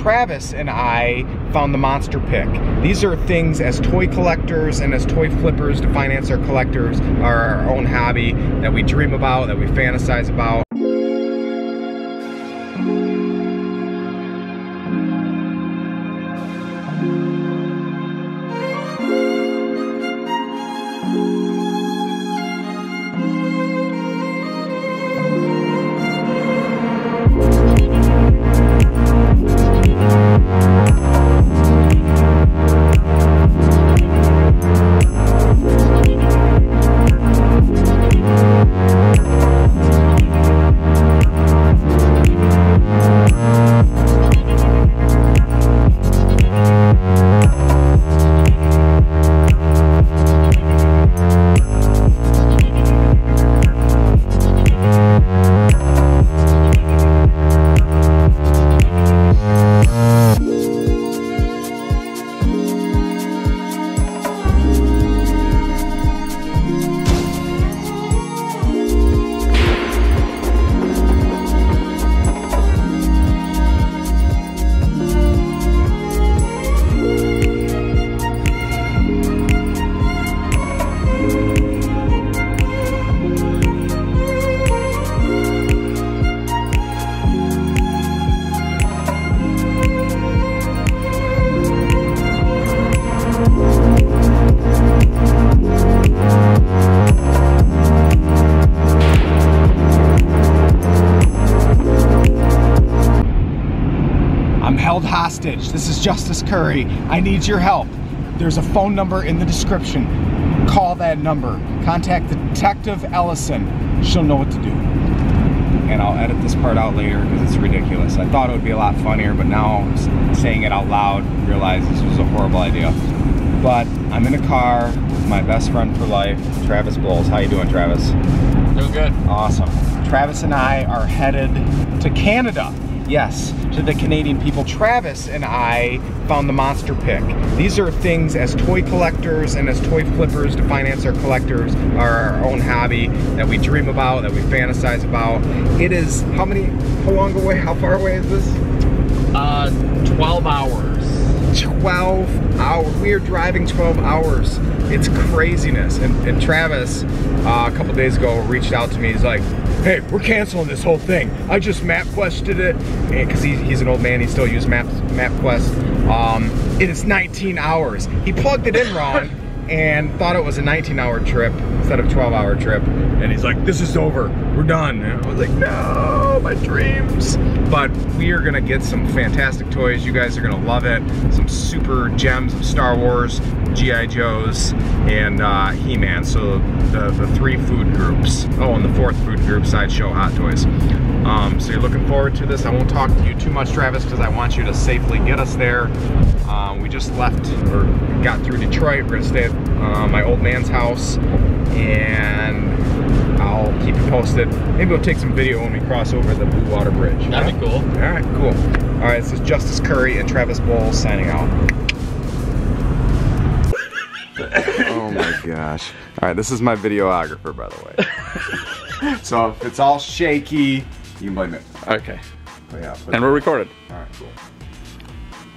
Travis and I found the monster pick. These are things as toy collectors and as toy flippers to finance our collectors, our, our own hobby that we dream about, that we fantasize about. Hostage. This is Justice Cury. I need your help. There's a phone number in the description. Call that number. Contact Detective Ellison. She'll know what to do. And I'll edit this part out later because it's ridiculous. I thought it would be a lot funnier, but now saying it out loud, realize this was a horrible idea. But I'm in a car with my best friend for life, Travis Bowles. How you doing, Travis? Doing good. Awesome. Travis and I are headed to Canada. Yes, to the Canadian people. Travis and I found the monster pick. These are things as toy collectors and as toy flippers to finance our collectors, our, our own hobby that we dream about, that we fantasize about. It is how many, how long away, how far away is this? Uh, 12 hours. 12 hours. We are driving 12 hours. It's craziness. And, and Travis, uh, a couple days ago, reached out to me. He's like, hey, we're canceling this whole thing. I just MapQuested it. Because he, he's an old man, he still uses Map, MapQuest. Um, it is 19 hours. He plugged it in wrong and thought it was a 19 hour trip instead of 12 hour trip. And he's like, this is over. We're done. And I was like, no, my dreams. But we are gonna get some fantastic toys. You guys are gonna love it. Some super gems of Star Wars, G.I. Joes, and uh, He-Man. So the, the three food groups. Oh, and the fourth food group, Sideshow Hot Toys. Um, so you're looking forward to this. I won't talk to you too much, Travis, because I want you to safely get us there. Um, we just left or got through Detroit. We're gonna stay at uh, my old man's house, and I'll keep you posted. Maybe we'll take some video when we cross over the Blue Water Bridge. That'd be cool. All right, cool. All right, this is Justice Cury and Travis Bowles signing out. oh my gosh. All right, this is my videographer, by the way. so if it's all shaky, you can blame it. Okay. But yeah, but- And we're recorded. all right, cool.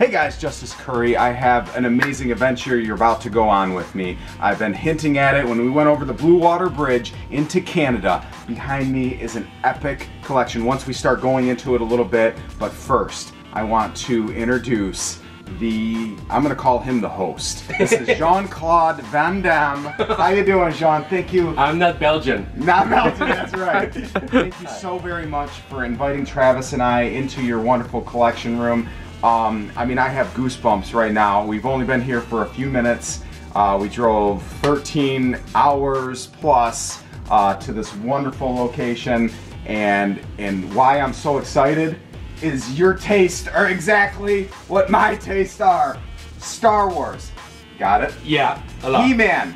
Hey guys, Justice Cury. I have an amazing adventure you're about to go on with me. I've been hinting at it when we went over the Blue Water Bridge into Canada. Behind me is an epic collection once we start going into it a little bit. But first, I want to introduce the, I'm gonna call him the host. This is Jean-Claude Van Damme. How you doing, Jean? Thank you. I'm not Belgian. Not Belgian, that's right. Thank you so very much for inviting Travis and I into your wonderful collection room. Um, I mean, I have goosebumps right now. We've only been here for a few minutes. Uh, we drove 13 hours plus uh, to this wonderful location, and and why I'm so excited is your tastes are exactly what my tastes are. Star Wars, got it. Yeah, a lot. He-Man,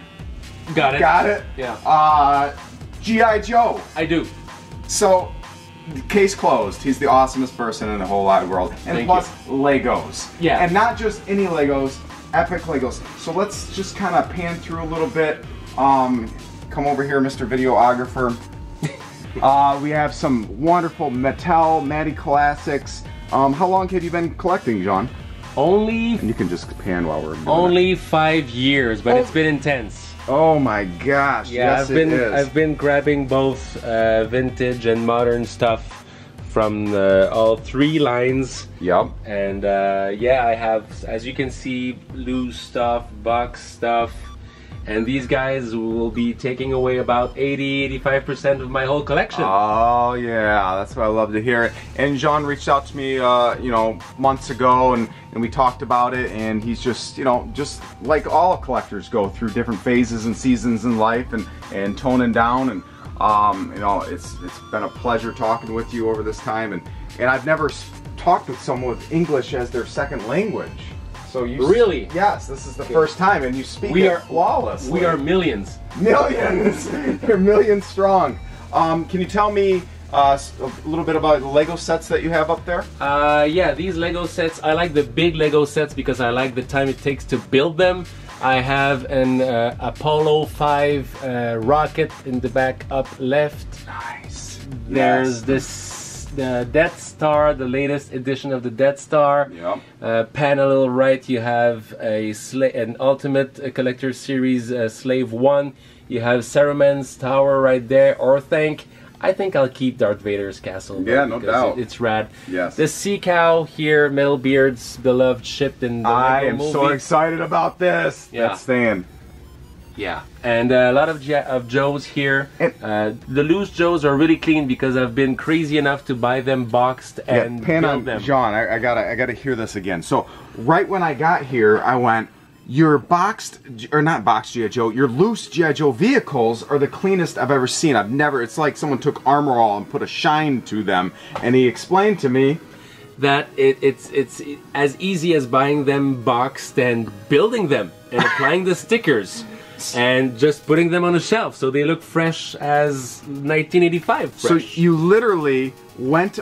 Got it. got it. Yeah. Uh, G.I. Joe. I do. So, case closed. He's the awesomest person in the whole wide world. And Thank plus, Legos. Yeah. And not just any Legos, epic Legos. So let's just kind of pan through a little bit. Um, come over here, Mr. Videographer. uh, we have some wonderful Mattel Matty Classics Um, how long have you been collecting, Jean? Only And you can just pan while we're only five years, but Oh. it's been intense. Oh my gosh! Yeah, yes, I've been it is. I've been grabbing both uh, vintage and modern stuff from uh, all three lines. Yep. And uh, yeah, I have, as you can see, loose stuff, box stuff, and these guys will be taking away about 80 85% of my whole collection. Oh yeah, that's what I love to hear. And Jean reached out to me, uh, you know, months ago, and and we talked about it. And he's just, you know, just like all collectors go through different phases and seasons in life, and and toning down. And um, you know, it's it's been a pleasure talking with you over this time. And and I've never talked with someone with English as their second language. So you Really? Yes, this is the first time, and you speak We are- flawless. we are millions. Millions! You're millions strong. Um, can you tell me uh, a little bit about the Lego sets that you have up there? Uh, yeah, these Lego sets, I like the big Lego sets because I like the time it takes to build them. I have an uh, Apollo 5 uh, rocket in the back up left. Nice. There's this the Death Star, the latest edition of the Death Star. Yep. Uh, pan a little right, you have a sla- an Ultimate uh, Collector Series uh, Slave One. You have Saruman's Tower right there. Or think, I think I'll keep Darth Vader's castle. Yeah, no doubt. it- it's rad. Yes. The Sea Cow here, Metalbeard's beloved ship in the I Lego am movie. so excited about this. Yeah. That's staying. Yeah, and uh, a lot of ja- of Joes here. Uh, the loose Joes are really clean because I've been crazy enough to buy them boxed and yeah, pan build them. Jean. I, I gotta, I gotta hear this again. So right when I got here, I went. Your boxed or not boxed GI Joe, your loose GI Joe vehicles are the cleanest I've ever seen. I've never. It's like someone took Armor All and put a shine to them. And he explained to me that it, it's it's as easy as buying them boxed and building them and applying the stickers and just putting them on a shelf so they look fresh as 1985 fresh. So you literally went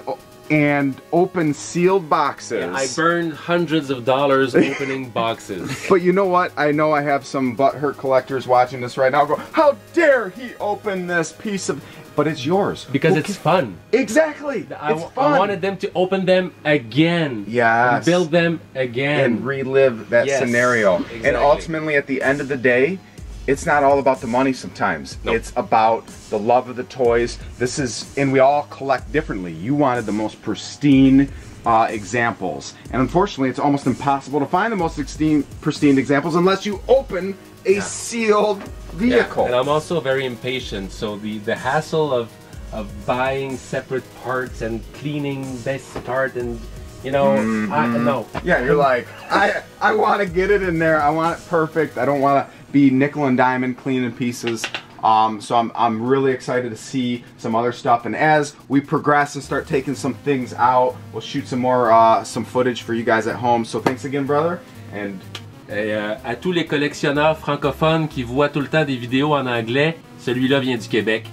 and opened sealed boxes. I burned hundreds of dollars opening boxes. But you know what? I know I have some butthurt collectors watching this right now. Go, how dare he open this piece of? But it's yours Because Who it's fun. exactly. I, it's fun. I wanted them to open them again. Yes. And build them again. and relive that Yes, scenario. And ultimately, at the end of the day, it's not all about the money sometimes. Nope. It's about the love of the toys. This is, and we all collect differently. You wanted the most pristine uh, examples. And unfortunately, it's almost impossible to find the most pristine, pristine examples unless you open a sealed Yeah, vehicle. And I'm also very impatient, so the, the hassle of of buying separate parts and cleaning this part and you know, I no. Yeah, you're like, I I want to get it in there. I want it perfect. I don't want to be nickel and diamond cleaning pieces. Um, so I'm I'm really excited to see some other stuff. And as we progress and start taking some things out, we'll shoot some more uh, some footage for you guys at home. So thanks again, brother. And Et euh, à tous les collectionneurs francophones qui voient tout le temps des vidéos en anglais, celui-là vient du Québec.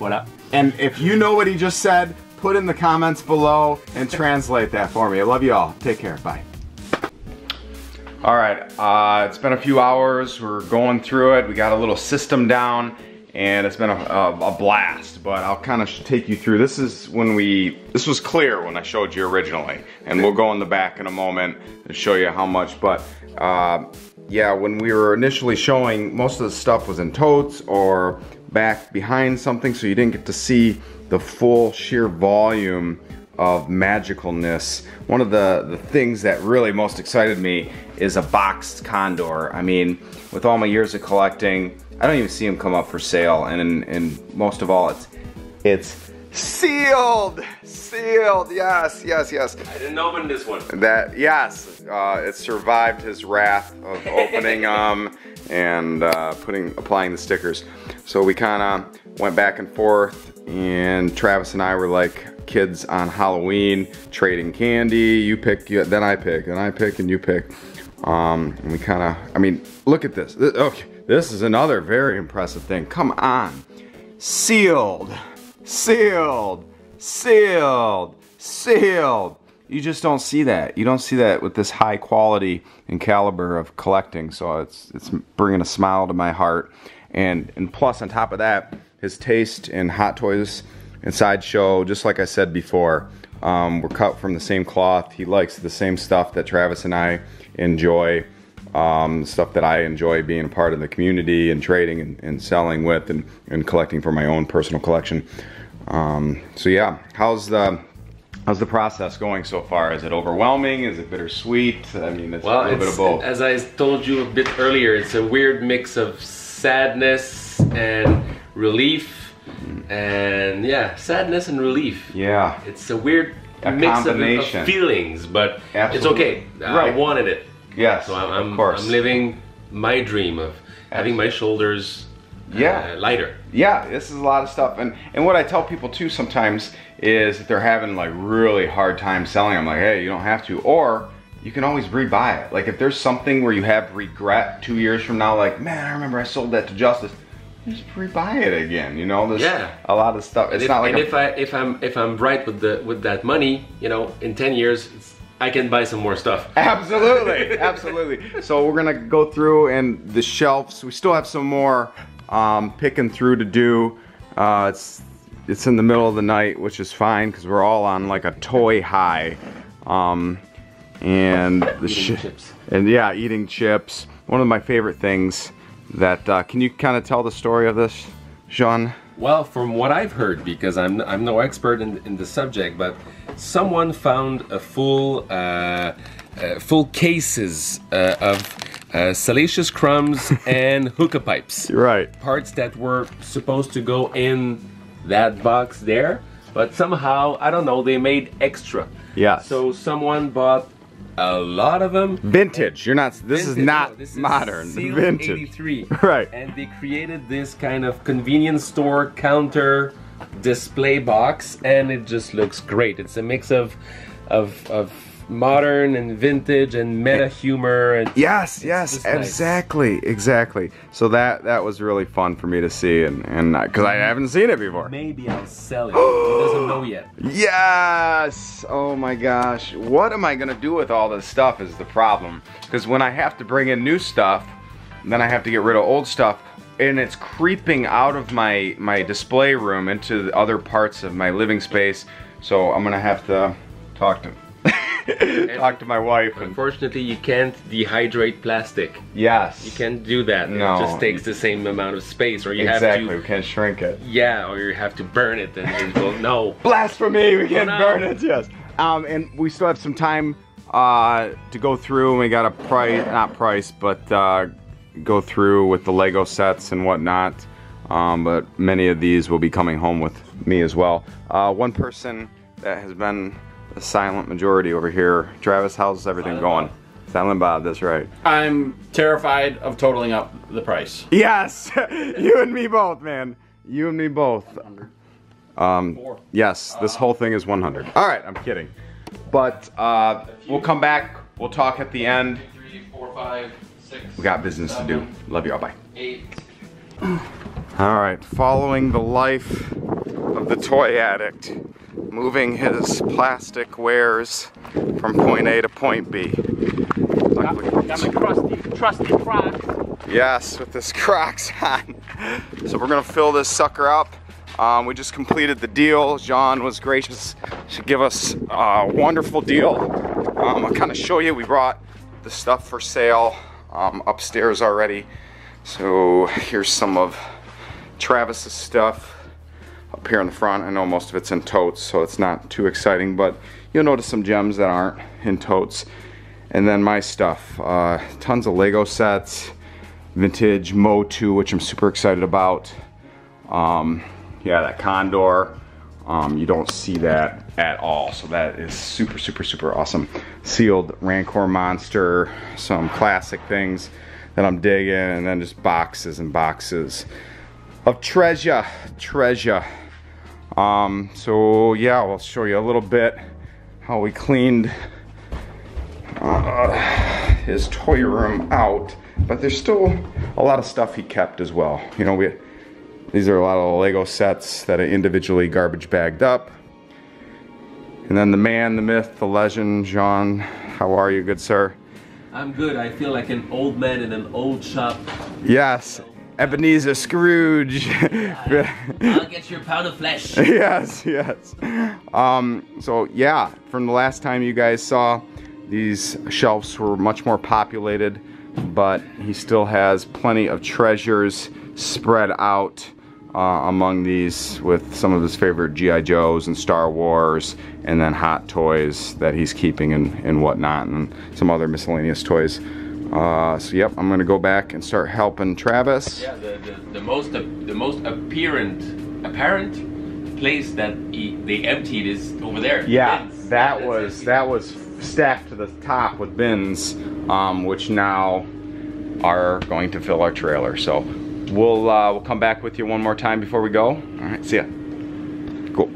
Voilà. and if you know what he just said, put in the comments below and translate that for me. I love you all. Take care. Bye. All right, uh, it's been a few hours. We're going through it. We got a little system down, and it's been a, a, a blast. But I'll kind of take you through. This is when we. This was clear when I showed you originally, and we'll go in the back in a moment and show you how much. But uh, yeah, when we were initially showing, most of the stuff was in totes or back behind something, so you didn't get to see the full sheer volume of magicalness. One of the, the things that really most excited me is a boxed condor. I mean, with all my years of collecting, I don't even see them come up for sale. And, and most of all, it's, it's sealed, sealed. Yes, yes, yes. I didn't open this one. That, yes, uh, it survived his wrath of opening them and uh, putting, applying the stickers. So we kind of went back and forth and Travis and I were like kids on Halloween trading candy. You pick, you, then I pick, and I pick, and you pick. Um, and we kind of, I mean, look at this. This- Okay, this is another very impressive thing. Come on. Sealed, sealed, sealed, sealed. You just don't see that. You don't see that with this high quality and caliber of collecting. So it's it's bringing a smile to my heart. And and plus on top of that, his taste in Hot Toys and Sideshow, just like I said before, Um, we're cut from the same cloth. He likes the same stuff that Travis and I enjoy. Um, stuff that I enjoy being a part of the community and trading and, and selling with and, and collecting for my own personal collection. Um, so yeah, how's the how's the process going so far? Is it overwhelming? Is it bittersweet? I mean, it's Well, a little bit of both. as I told you a bit earlier, it's a weird mix of sadness and relief, and yeah, sadness and relief. yeah, It's a weird A mix of, of feelings, but it's Absolutely. okay. I wanted it, yes, so I'm, of I'm, course. I'm living my dream of having my shoulders Yeah. uh, lighter. yeah, this is a lot of stuff. And and what I tell people too sometimes is if they're having like really hard time selling, I'm like, hey, you don't have to, or you can always rebuy it. Like if there's something where you have regret two years from now, like man, I remember I sold that to Justice. Just rebuy it again. You know, there's Yeah. a lot of stuff. It's if, not like and a, if I if I'm if I'm right with the with that money, you know, in ten years, it's, I can buy some more stuff. Absolutely, absolutely. So we're gonna go through and the shelves. We still have some more um, picking through to do. Uh, it's it's in the middle of the night, which is fine because we're all on like a toy high. Um, and the chips. and yeah, eating chips. One of my favorite things. That uh, can you kind of tell the story of this, Jean? Well, from what I've heard, because I'm I'm no expert in, in the subject, but someone found a full uh, uh, full cases uh, of uh, salacious crumbs and hookah pipes. Right. Parts that were supposed to go in that box there, but somehow I don't know they made extra. Yeah. So someone bought a lot of them. Vintage. You're not. This is not no, this is modern. Vintage. 83. Right. And they created this kind of convenience store counter display box and it just looks great. It's a mix of of of modern and vintage and meta humor and Yes, yes, just nice. exactly, exactly. So that that was really fun for me to see, and and because I haven't seen it before. maybe I'll sell it. he doesn't know yet. Yes. Oh my gosh, what am I gonna do with all this stuff? Is the problem? Because when I have to bring in new stuff, then I have to get rid of old stuff, and it's creeping out of my my display room into the other parts of my living space. So I'm gonna have to talk to talk to my wife. And, Unfortunately, you can't dehydrate plastic. yes. You can't do that. No. It just takes the same amount of space or you exactly. have We can't shrink it. to Yeah, or you have to burn it and it will no. Blasphemy! We can't no. burn it. Yes. Um, and we still have some time uh, to go through, and we got a price, not price, but uh, go through with the Lego sets and whatnot. Um, but many of these will be coming home with me as well. Uh, one person that has been a silent majority over here, Travis. How's everything Silent going? Bob. Silent Bob. That's right. I'm terrified of totaling up the price. Yes, you and me both, man. You and me both. Um, Four. yes, this whole thing is 100. All right, I'm kidding. But uh, we'll come back. We'll talk at the end. Three, four, five, six. We got business to do. Love you all. Bye. Eight. All right, following the life of the toy addict, moving his plastic wares from point A to point B. Luckily- Got my crusty, trusty Crocs. Yes, with this Crocs on. So we're gonna fill this sucker up. Um, we just completed the deal. Jean was gracious to give us a wonderful deal. Um, I'll kind of show you. We brought the stuff for sale um, upstairs already. So here's some of Travis's stuff up here in the front. I know most of it's in totes, so it's not too exciting, but you'll notice some gems that aren't in totes. And then my stuff, uh, tons of Lego sets, vintage MOTU, which I'm super excited about. Um, yeah, that Condor, um, you don't see that at all, so that is super, super, super awesome. Sealed Rancor Monster, some classic things that I'm digging, and then just boxes and boxes of treasure, treasure. Um, so yeah, I'll show you a little bit how we cleaned uh, his toy room out, but there's still a lot of stuff he kept as well. You know, we these are a lot of Lego sets that are individually garbage bagged up. And then the man, the myth, the legend, Jean, how are you, good sir? I'm good. I feel like an old man in an old shop. Yes, Ebenezer Scrooge. I'll get your pound of flesh. yes, yes. Um, so yeah, from the last time you guys saw, these shelves were much more populated, but he still has plenty of treasures spread out uh, among these with some of his favorite G.I. Joes and Star Wars, and then hot toys that he's keeping and, and whatnot, and some other miscellaneous toys. Uh, so yep, I'm gonna go back and start helping Travis. Yeah, the, the, the most the most apparent apparent place that he, they emptied is over there. Yeah, that That's was empty. that was stacked to the top with bins, um, which now are going to fill our trailer. So we'll uh, we'll come back with you one more time before we go. All right, see ya. Cool.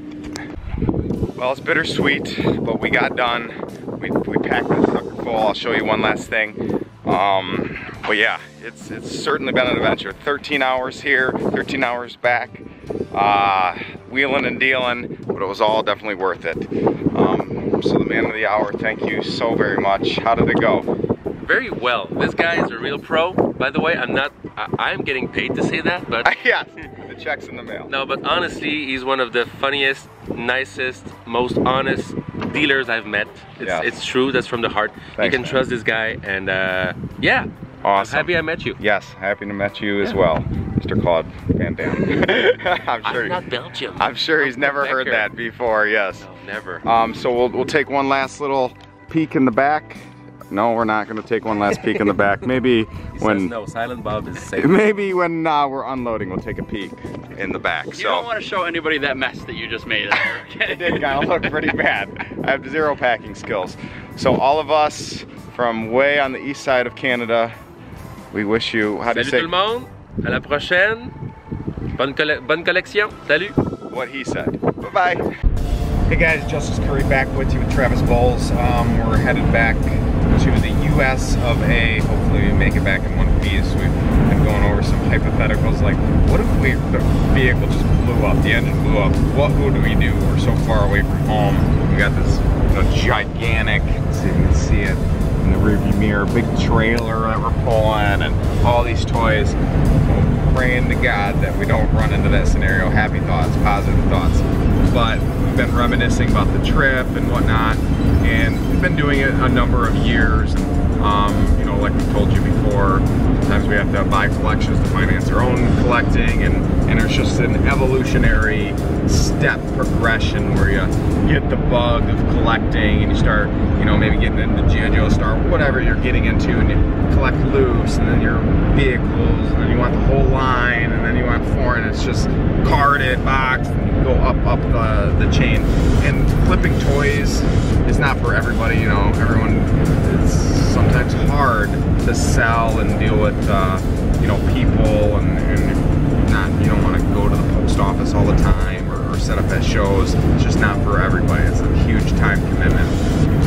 Well, it's bittersweet, but we got done. We, we packed this sucker full. I'll show you one last thing. Um, but yeah, it's it's certainly been an adventure. 13 hours here, 13 hours back, uh, wheeling and dealing, but it was all definitely worth it. Um, so the man of the hour, thank you so very much. How did it go? very well. This guy is a real pro. By the way, I'm not. I, I'm getting paid to say that, but yeah, the check's in the mail. no. But honestly, he's one of the funniest, nicest, most honest dealers I've met. It's, Yes. it's true. That's from the heart. Thanks, you can man. trust this guy, and uh, yeah, Awesome. I'm happy I met you. Yes, happy to meet you as well, Mr. Claude Van Damme. I'm sure. I'm not Belgium. I'm sure he's I'm never heard that before. Yes. No, never. Um, so we'll we'll take one last little peek in the back. No, we're not going to take one last peek in the back. Maybe He when says no. Silent Bob is safe. maybe when uh, we're unloading, we'll take a peek in the back. You so don't want to show anybody that mess that you just made. it did kind of look pretty bad. I have zero packing skills. So all of us from way on the east side of Canada, we wish you how do you Salut say tout le monde. À la prochaine. Bonne, colle- bonne collection. Salut. what he said. Bye bye. Hey guys, Justice Cury back with you with Travis Bowles. Um, we're headed back to the US of A. Hopefully we make it back in one piece. We've been going over some hypotheticals like what if we the vehicle just blew up, the engine blew up, what would we do? We're so far away from home. We got this you know, gigantic, let's see if you can see it in the rearview mirror, big trailer that we're pulling and all these toys. Praying to God that we don't run into that scenario. Happy thoughts, positive thoughts. But we've been reminiscing about the trip and whatnot, and we've been doing it a number of years. Um, you know, like we told you before, sometimes we have to buy collections to finance our own collecting, and and it's just an evolutionary step progression where you get the bug of collecting and you start, you know, maybe getting into G.I. Joe Star, whatever you're getting into, and you collect loose, and then your vehicles, and then you want the whole line, and then you want foreign. It's just carded, boxed, and go up up the, the chain. And flipping toys is not for everybody, you know. Everyone, it's sometimes hard to sell and deal with, uh, you know, people, and, and not you don't want to go to the post office all the time or, set up at shows. It's just not for everybody. It's a huge time commitment.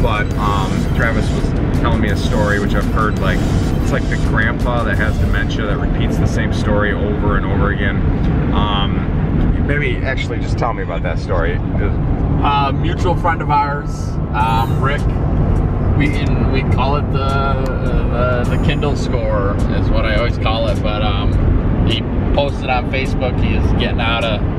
But um, Travis was telling me a story which I've heard like it's like the grandpa that has dementia that repeats the same story over and over again. Um, maybe actually just tell me about that story. uh, mutual friend of ours, um, Rick. We we call it the, the the Kindle score is what I always call it. But um, he posted on Facebook he is getting out of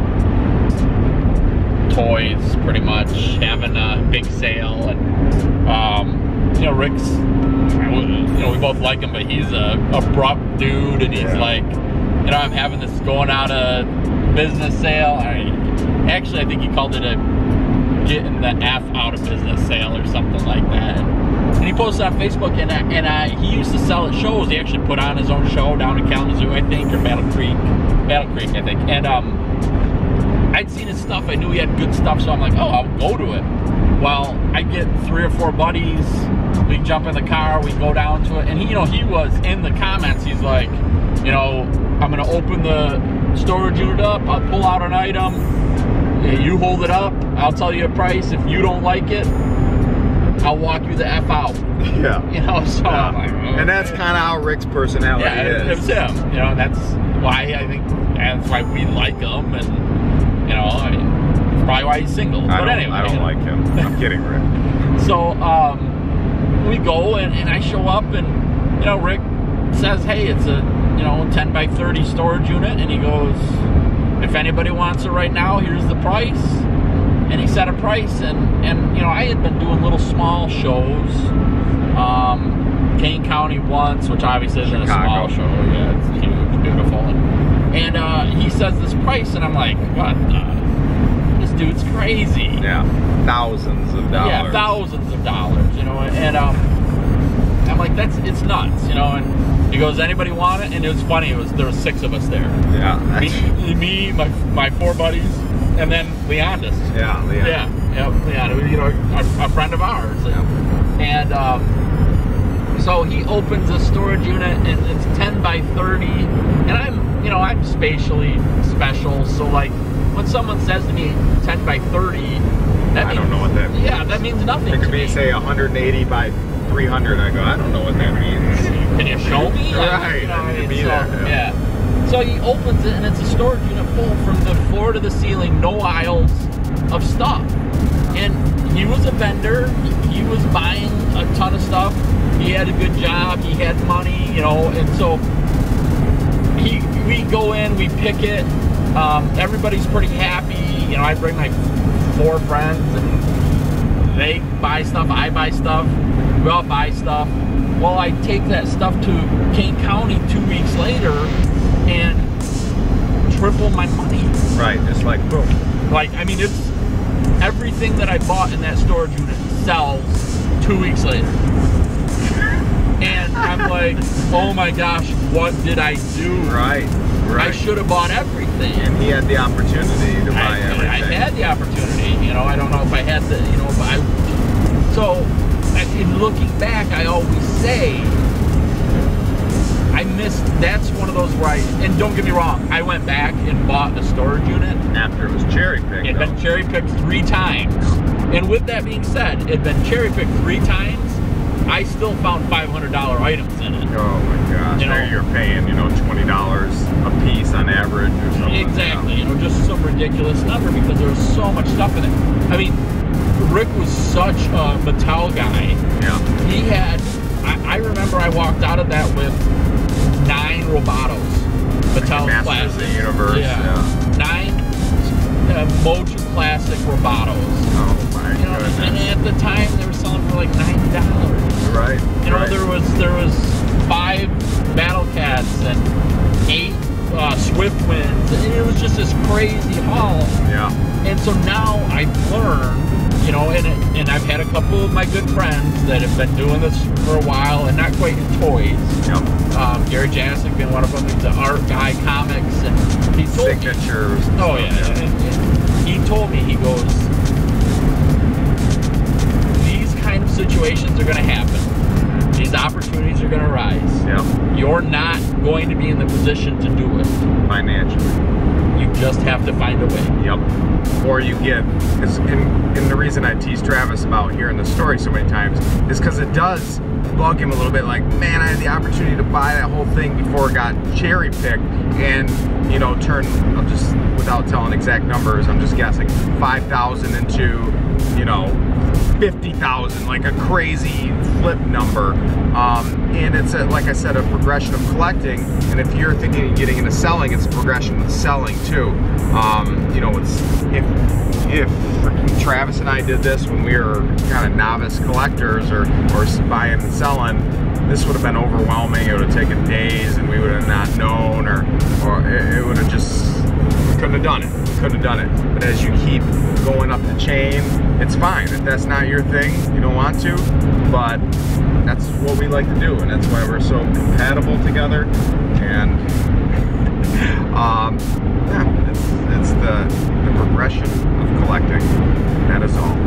toys pretty much, having a big sale, and um, you know Rick's. You know we both like him, but he's a abrupt dude, and he's Yeah. like, you know, I'm having this going out of business sale. I, actually, I think he called it a getting the F out of business sale or something like that. And he posted on Facebook, and I, and I, he used to sell at shows. He actually put on his own show down in Kalamazoo, I think, or Battle Creek, Battle Creek, I think. And um, I'd seen his stuff. I knew he had good stuff, so I'm like, oh, I'll go to it. Well, I get three or four buddies. We jump in the car, we go down to it, and he, you know, he was in the comments. He's like, you know, I'm gonna open the storage unit up. I'll pull out an item. Yeah, You hold it up. I'll tell you a price. If you don't like it, I'll walk you the f out. Yeah. You know, so I'm like, oh, And that's kind of how Rick's personality yeah, is. him. You know, that's why I think that's why we like him, and you know, I mean, probably why he's single. I but don't, anyway, I don't like him. I'm kidding, Rick. So um, we go and, and I show up and you know Rick says, hey, it's a you know, 10 by 30 storage unit, and he goes, if anybody wants it right now, here's the price. And he set a price, and and you know, I had been doing little small shows, um, Kane County once, which obviously isn't a small show. Yeah, it's huge, beautiful, and, uh, he says this price, and I'm like, what? The? This dude's crazy. Yeah, thousands of dollars. Yeah, thousands of dollars, you know, and um, I'm like, that's it's nuts, you know. And he goes, anybody want it? And it was funny. It was there was six of us there. Yeah, Me, me, my my four buddies, and then Leondis. yeah, yeah. Yeah, yeah, Leon, you know, a, a friend of ours. Yeah. And um, so he opens a storage unit, and it's 10 by 30. And I'm, you know, I'm spatially special, so like when someone says to me 10 by 30, that I means, don't know what that means. Yeah, that means nothing. It could be me. say 180 by 300. I go, I don't know what that means. Can you show me? Right, You know, I need to be so, uh, there, yeah. yeah. So he opens it, and it's a storage unit full from the floor to the ceiling, no aisles of stuff. And he was a vendor. He, was buying a ton of stuff. He had a good job. He had money, you know, and so we go in, we pick it. Um, everybody's pretty happy. You know, I bring my four friends, and they buy stuff. I buy stuff. We all buy stuff. Well, I take that stuff to Kane County two weeks later, and triple my money. Right, it's like boom. Like, I mean, it's everything that I bought in that storage unit sells two weeks later. And I'm like, oh my gosh, what did I do? Right, right. I should have bought everything. And he had the opportunity to buy I, everything. I had the opportunity, you know. I don't know if I had the, you know, but I. So, in looking back, I always say I missed. That's one of those where I. And don't get me wrong, I went back and bought a storage unit. After it was cherry picked. It had been cherry picked three times. And with that being said, it had been cherry picked three times. I still found $500 items in it. Oh my gosh! You know- you're paying, you know, twenty dollars a piece on average or something. Exactly, you know, just some ridiculous number because there was so much stuff in it. I mean, Rick was such a Mattel guy. Yeah. He had, I, I remember I walked out of that with nine Robotos. Mattel Masters Classics. of the Universe. Yeah. Nine uh, MOTU Classic Robotos. Oh You know, and at the time they were selling for like nine dollars. Right. You know, right. there was there was five Battle Cats and eight uh, Swift Winds, and it was just this crazy haul. Yeah. And so now I've learned, you know, and it, and I've had a couple of my good friends that have been doing this for a while and not quite in toys. Yep. Um, Gary Jasic being one of them. He's an art guy, comics, and he told me. Signatures. and Oh stuff, yeah. And, and he told me he goes, situations are going to happen. These opportunities are going to rise. Yep. You're not going to be in the position to do it. Financially. You just have to find a way. Yep. Or you get, and, and the reason I tease Travis about hearing the story so many times is because it does bug him a little bit. Like, man, I had the opportunity to buy that whole thing before it got cherry picked, and you know, turn. I'm just without telling exact numbers. I'm just guessing five thousand into, you know, 50,000, like a crazy flip number. Um, and it's, a, like I said, a progression of collecting. And if you're thinking of getting into selling, it's a progression of selling too. Um, you know, it's if if Travis and I did this when we were kind of novice collectors or, or buying and selling, this would have been overwhelming. It would have taken days and we would have not known or, or it, it would have just couldn't have done it. Couldn't have done it. But as you keep going up the chain, it's fine. If that's not your thing, you don't want to. But that's what we like to do, and that's why we're so compatible together. And um, yeah, it's, it's the the progression of collecting. That is all.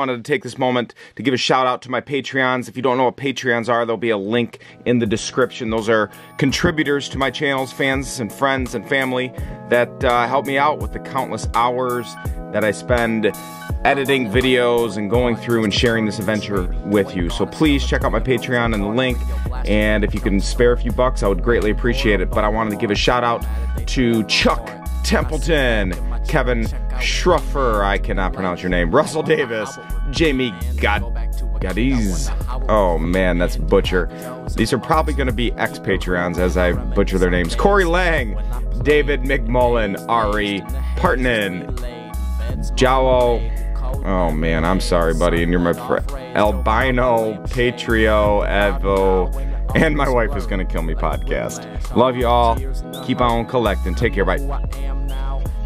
Wanted to take this moment to give a shout out to my Patreons. If you don't know what Patreons are, there'll be a link in the description. Those are contributors to my channels, fans and friends and family that uh, help me out with the countless hours that I spend editing videos and going through and sharing this adventure with you. So please check out my Patreon and the link. And if you can spare a few bucks, I would greatly appreciate it. But I wanted to give a shout out to Chuck Templeton, Kevin Schruffer, I cannot pronounce your name, Russell Davis, Jamie God Gadiz. Oh man, that's butcher. These are probably going to be ex Patreons as I butcher their names. Corey Lang, David McMullen, Ari Partnan, Jowo. Oh man, I'm sorry, buddy, and you're my friend. Albino, Patrio, Evo, and my wife is gonna kill me podcast. Love you all. Keep on collecting. Take care. Bye.